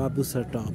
Babu sir top.